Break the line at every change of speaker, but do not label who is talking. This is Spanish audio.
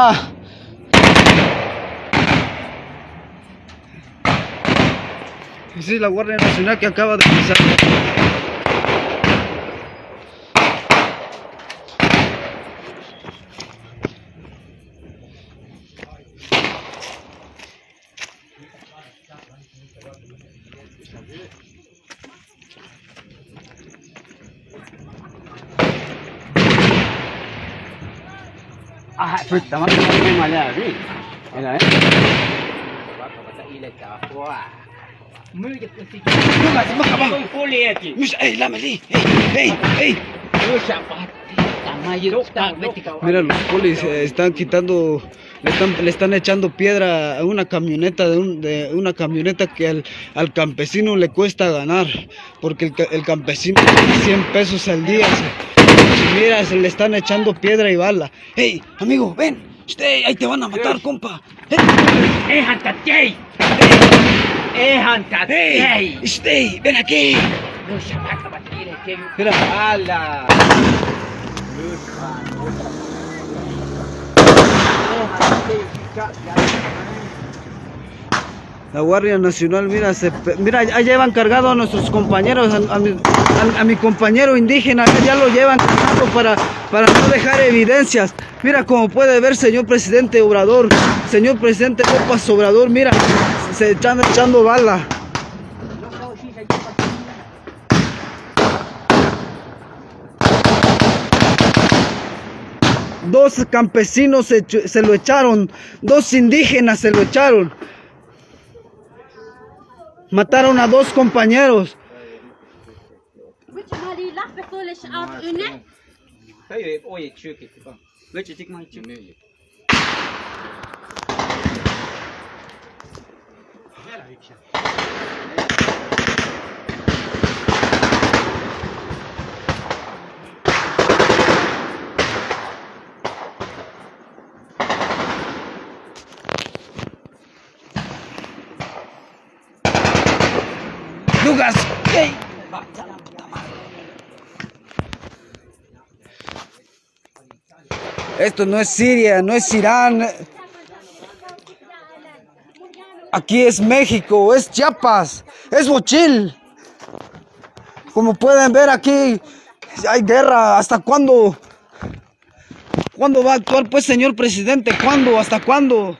Ah. Sí, la Guardia Nacional que acaba de pisar. Hey, hey.
Usha pati. Tama yiro ta betika.
Mira, los polis eh, están quitando, le están, le están echando piedra a una camioneta de, un, de una camioneta que al, al campesino le cuesta ganar, porque el, ca- el campesino tiene 100 pesos al día. se- mira, se le están echando piedra y bala. Hey, amigo, ven. Usted, ahí te van a matar, compa.
Eh hantatei. Eh hantatei.
Hey, usted, ven aquí.
Usha pati ati.
Mira.
Ala.
La Guardia Nacional, mira, se, mira, ya llevan cargado a nuestros compañeros, a, mi, compañero indígena, ya lo llevan cargado para, para no dejar evidencias. Mira, como puede ver, señor presidente Obrador, señor presidente López Obrador, mira, se están echando bala. Dos campesinos se, se lo echaron, dos indígenas se lo echaron. Mataron a dos compañeros. Lucas. Esto no es Siria, no es Irán. Aquí es México, es Chiapas, es Bochil. Como pueden ver aquí hay guerra. ¿Hasta cuándo? ¿Cuándo va a actuar pues señor presidente? ¿Cuándo? ¿Hasta cuándo?